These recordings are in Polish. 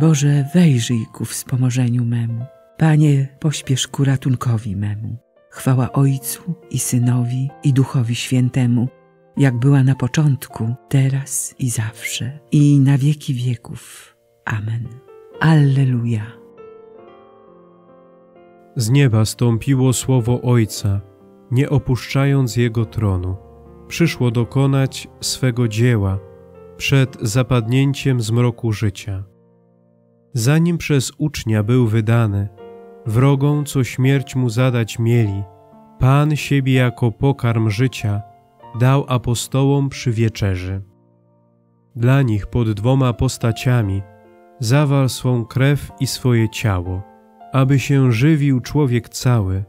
Boże, wejrzyj ku wspomożeniu memu. Panie, pośpiesz ku ratunkowi memu. Chwała Ojcu i Synowi i Duchowi Świętemu, jak była na początku, teraz i zawsze, i na wieki wieków. Amen. Alleluja. Z nieba stąpiło słowo Ojca, nie opuszczając Jego tronu. Przyszło dokonać swego dzieła przed zapadnięciem zmroku życia. Zanim przez ucznia był wydany, wrogą, co śmierć mu zadać mieli, Pan siebie jako pokarm życia dał apostołom przy wieczerzy. Dla nich pod dwoma postaciami zawarł swą krew i swoje ciało, aby się żywił człowiek cały,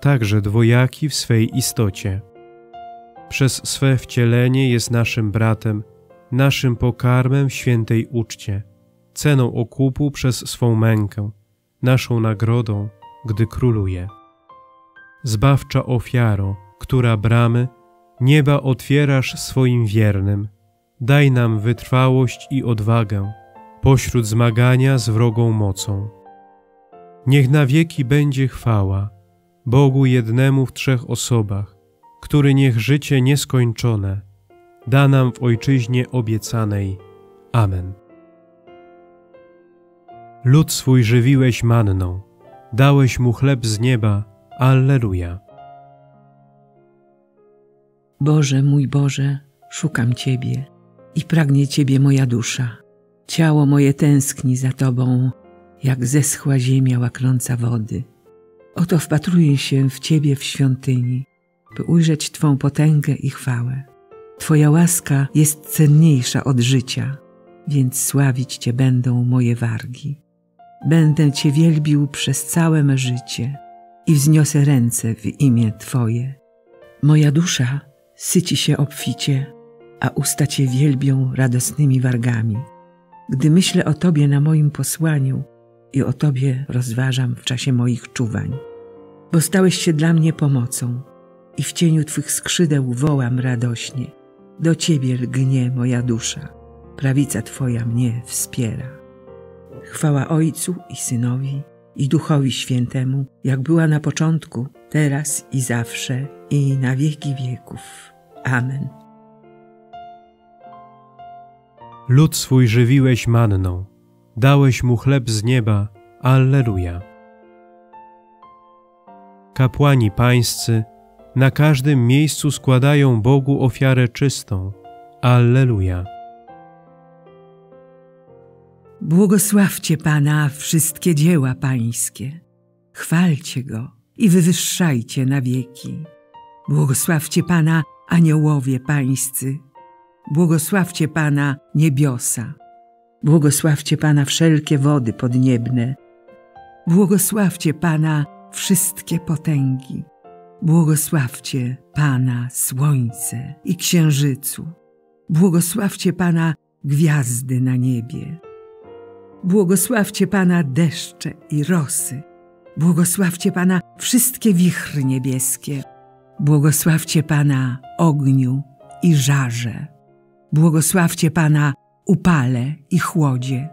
także dwojaki w swej istocie. Przez swe wcielenie jest naszym bratem, naszym pokarmem w świętej uczcie, ceną okupu przez swą mękę, naszą nagrodą, gdy króluje. Zbawcza ofiaro, która bramy nieba otwierasz swoim wiernym, daj nam wytrwałość i odwagę pośród zmagania z wrogą mocą. Niech na wieki będzie chwała Bogu jednemu w trzech osobach, który niech życie nieskończone da nam w Ojczyźnie obiecanej. Amen. Lud swój żywiłeś manną, dałeś mu chleb z nieba. Alleluja. Boże, mój Boże, szukam Ciebie i pragnie Ciebie moja dusza. Ciało moje tęskni za Tobą, jak zeschła ziemia łaknąca wody. Oto wpatruję się w Ciebie w świątyni, by ujrzeć Twą potęgę i chwałę. Twoja łaska jest cenniejsza od życia, więc sławić Cię będą moje wargi. Będę Cię wielbił przez całe me życie i wzniosę ręce w imię Twoje. Moja dusza syci się obficie, a usta Cię wielbią radosnymi wargami. Gdy myślę o Tobie na moim posłaniu i o Tobie rozważam w czasie moich czuwań, bo stałeś się dla mnie pomocą i w cieniu Twych skrzydeł wołam radośnie. Do Ciebie lgnie moja dusza, prawica Twoja mnie wspiera. Chwała Ojcu i Synowi i Duchowi Świętemu, jak była na początku, teraz i zawsze, i na wieki wieków. Amen. Lud swój żywiłeś manną, dałeś mu chleb z nieba. Alleluja. Kapłani pańscy na każdym miejscu składają Bogu ofiarę czystą. Alleluja. Błogosławcie Pana wszystkie dzieła Pańskie. Chwalcie Go i wywyższajcie na wieki. Błogosławcie Pana aniołowie Pańscy. Błogosławcie Pana niebiosa. Błogosławcie Pana wszelkie wody podniebne. Błogosławcie Pana wszystkie potęgi. Błogosławcie Pana słońce i księżycu. Błogosławcie Pana gwiazdy na niebie. Błogosławcie Pana deszcze i rosy. Błogosławcie Pana wszystkie wichry niebieskie. Błogosławcie Pana ogniu i żarze. Błogosławcie Pana upale i chłodzie.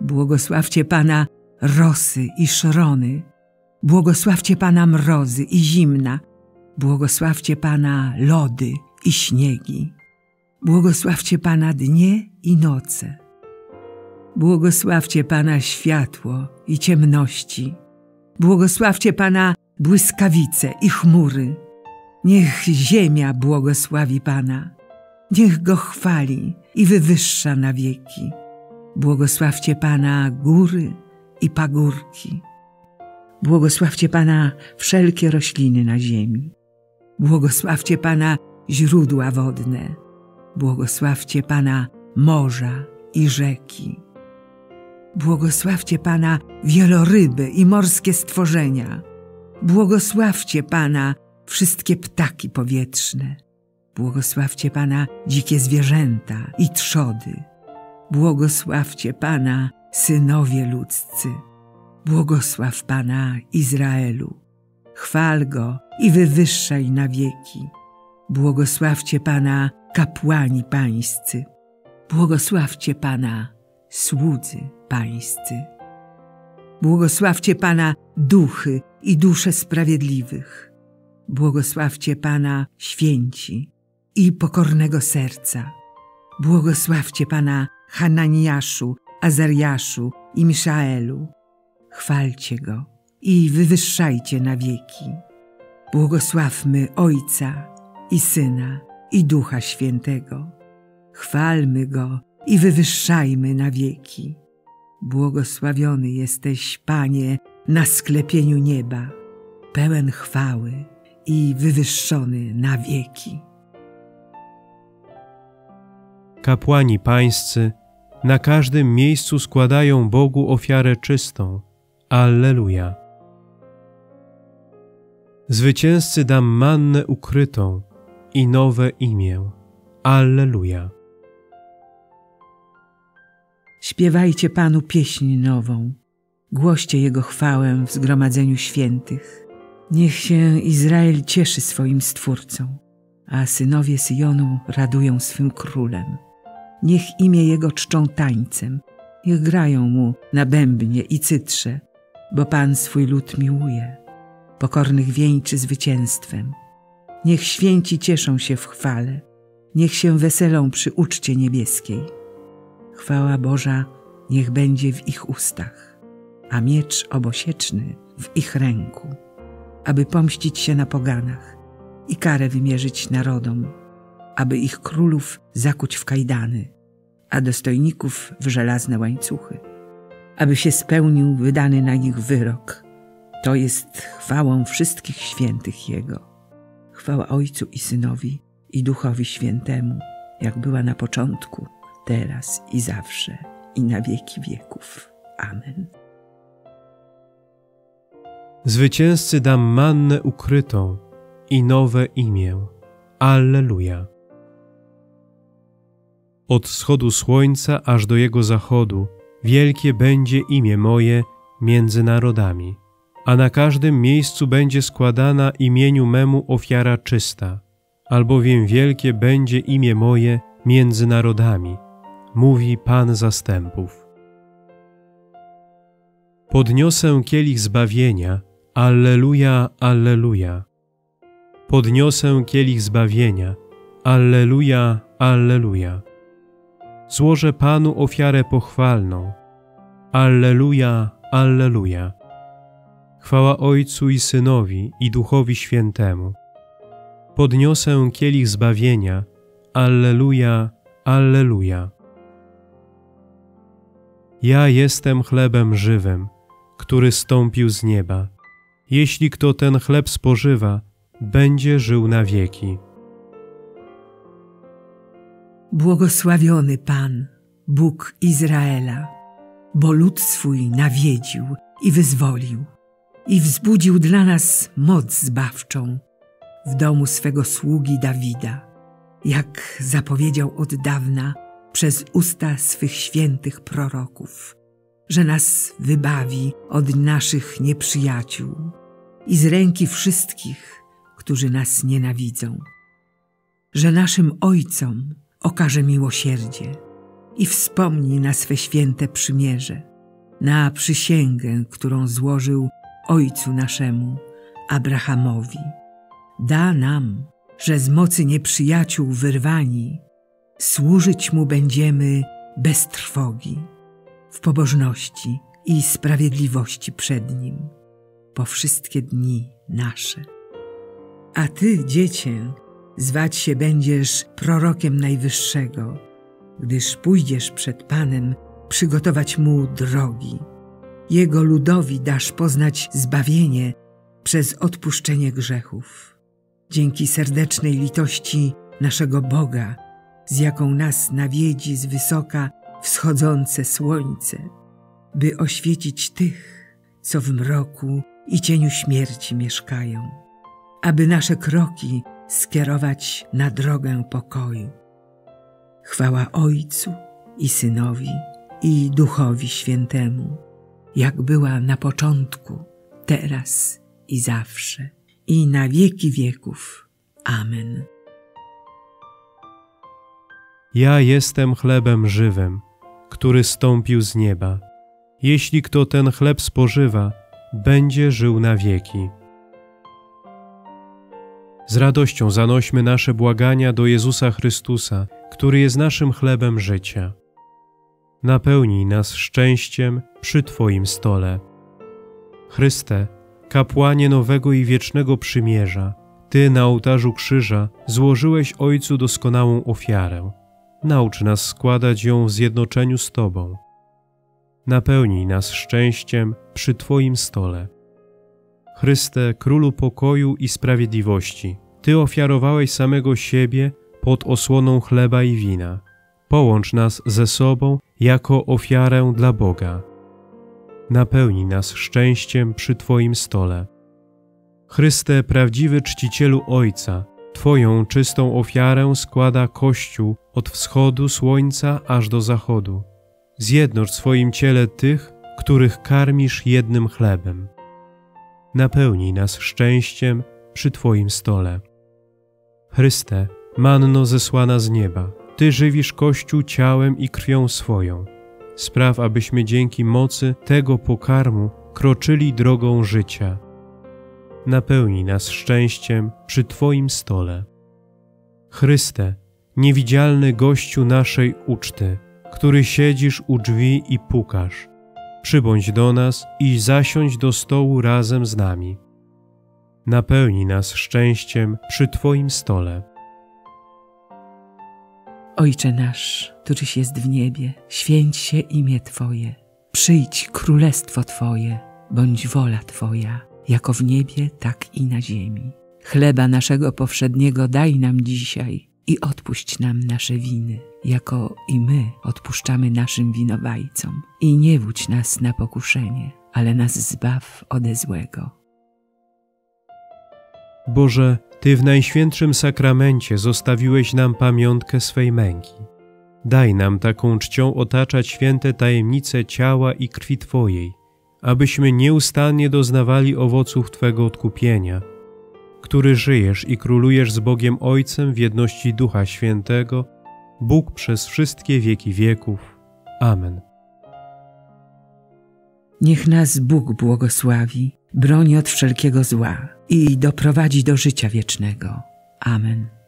Błogosławcie Pana rosy i szrony. Błogosławcie Pana mrozy i zimna. Błogosławcie Pana lody i śniegi. Błogosławcie Pana dnie i noce. Błogosławcie Pana światło i ciemności. Błogosławcie Pana błyskawice i chmury. Niech ziemia błogosławi Pana. Niech Go chwali i wywyższa na wieki. Błogosławcie Pana góry i pagórki. Błogosławcie Pana wszelkie rośliny na ziemi. Błogosławcie Pana źródła wodne. Błogosławcie Pana morza i rzeki. Błogosławcie Pana wieloryby i morskie stworzenia. Błogosławcie Pana wszystkie ptaki powietrzne. Błogosławcie Pana dzikie zwierzęta i trzody. Błogosławcie Pana synowie ludzcy. Błogosław Pana Izraelu. Chwal Go i wywyższaj na wieki. Błogosławcie Pana kapłani pańscy. Błogosławcie Pana słudzy pańscy. Błogosławcie Pana duchy i dusze sprawiedliwych. Błogosławcie Pana święci i pokornego serca. Błogosławcie Pana Hananiaszu, Azariaszu i Miszaelu. Chwalcie Go i wywyższajcie na wieki. Błogosławmy Ojca i Syna i Ducha Świętego. Chwalmy Go i wywyższajmy na wieki. Błogosławiony jesteś, Panie, na sklepieniu nieba, pełen chwały i wywyższony na wieki. Kapłani pańscy na każdym miejscu składają Bogu ofiarę czystą. Alleluja. Zwycięzcy dam mannę ukrytą i nowe imię. Alleluja. Śpiewajcie Panu pieśń nową, głoście Jego chwałę w zgromadzeniu świętych. Niech się Izrael cieszy swoim Stwórcą, a synowie Syjonu radują swym królem. Niech imię Jego czczą tańcem, niech grają Mu na bębnie i cytrze, bo Pan swój lud miłuje, pokornych wieńczy zwycięstwem. Niech święci cieszą się w chwale, niech się weselą przy uczcie niebieskiej. Chwała Boża niech będzie w ich ustach, a miecz obosieczny w ich ręku, aby pomścić się na poganach i karę wymierzyć narodom, aby ich królów zakuć w kajdany, a dostojników w żelazne łańcuchy, aby się spełnił wydany na nich wyrok. To jest chwałą wszystkich świętych Jego. Chwała Ojcu i Synowi i Duchowi Świętemu, jak była na początku, teraz i zawsze, i na wieki wieków. Amen. Zwycięzcy dam mannę ukrytą i nowe imię. Alleluja. Od wschodu słońca aż do jego zachodu wielkie będzie imię moje między narodami, a na każdym miejscu będzie składana imieniu memu ofiara czysta, albowiem wielkie będzie imię moje między narodami, mówi Pan zastępów. Podniosę kielich zbawienia, Alleluja, Alleluja. Podniosę kielich zbawienia, Alleluja, Alleluja. Złożę Panu ofiarę pochwalną, Alleluja, Alleluja. Chwała Ojcu i Synowi i Duchowi Świętemu. Podniosę kielich zbawienia, Alleluja, Alleluja. Ja jestem chlebem żywym, który stąpił z nieba. Jeśli kto ten chleb spożywa, będzie żył na wieki. Błogosławiony Pan, Bóg Izraela, bo lud swój nawiedził i wyzwolił i wzbudził dla nas moc zbawczą w domu swego sługi Dawida, jak zapowiedział od dawna przez usta swych świętych proroków, że nas wybawi od naszych nieprzyjaciół i z ręki wszystkich, którzy nas nienawidzą, że naszym ojcom okaże miłosierdzie i wspomni na swe święte przymierze, na przysięgę, którą złożył ojcu naszemu, Abrahamowi. Da nam, że z mocy nieprzyjaciół wyrwani, służyć Mu będziemy bez trwogi, w pobożności i sprawiedliwości przed Nim, po wszystkie dni nasze. A Ty, dziecię, zwać się będziesz prorokiem Najwyższego, gdyż pójdziesz przed Panem przygotować Mu drogi. Jego ludowi dasz poznać zbawienie przez odpuszczenie grzechów. Dzięki serdecznej litości naszego Boga, z jaką nas nawiedzi z wysoka wschodzące słońce, by oświecić tych, co w mroku i cieniu śmierci mieszkają, aby nasze kroki skierować na drogę pokoju. Chwała Ojcu i Synowi i Duchowi Świętemu, jak była na początku, teraz i zawsze, i na wieki wieków. Amen. Ja jestem chlebem żywym, który stąpił z nieba. Jeśli kto ten chleb spożywa, będzie żył na wieki. Z radością zanośmy nasze błagania do Jezusa Chrystusa, który jest naszym chlebem życia. Napełnij nas szczęściem przy Twoim stole. Chryste, kapłanie nowego i wiecznego przymierza, Ty na ołtarzu krzyża złożyłeś Ojcu doskonałą ofiarę. Naucz nas składać ją w zjednoczeniu z Tobą. Napełnij nas szczęściem przy Twoim stole. Chryste, Królu pokoju i sprawiedliwości, Ty ofiarowałeś samego siebie pod osłoną chleba i wina. Połącz nas ze sobą jako ofiarę dla Boga. Napełnij nas szczęściem przy Twoim stole. Chryste, prawdziwy czcicielu Ojca, Twoją czystą ofiarę składa Kościół od wschodu słońca aż do zachodu. Zjednocz w swoim ciele tych, których karmisz jednym chlebem. Napełnij nas szczęściem przy Twoim stole. Chryste, manno zesłana z nieba, Ty żywisz Kościół ciałem i krwią swoją. Spraw, abyśmy dzięki mocy tego pokarmu kroczyli drogą życia. Napełnij nas szczęściem przy Twoim stole. Chryste, niewidzialny gościu naszej uczty, który siedzisz u drzwi i pukasz, przybądź do nas i zasiądź do stołu razem z nami. Napełnij nas szczęściem przy Twoim stole. Ojcze nasz, któryś jest w niebie, święć się imię Twoje. Przyjdź królestwo Twoje, bądź wola Twoja, jako w niebie, tak i na ziemi. Chleba naszego powszedniego daj nam dzisiaj i odpuść nam nasze winy, jako i my odpuszczamy naszym winowajcom. I nie wódź nas na pokuszenie, ale nas zbaw ode złego. Boże, Ty w Najświętszym Sakramencie zostawiłeś nam pamiątkę swej męki. Daj nam taką czcią otaczać święte tajemnice ciała i krwi Twojej, abyśmy nieustannie doznawali owoców Twego odkupienia, który żyjesz i królujesz z Bogiem Ojcem w jedności Ducha Świętego, Bóg przez wszystkie wieki wieków. Amen. Niech nas Bóg błogosławi, broni od wszelkiego zła i doprowadzi do życia wiecznego. Amen.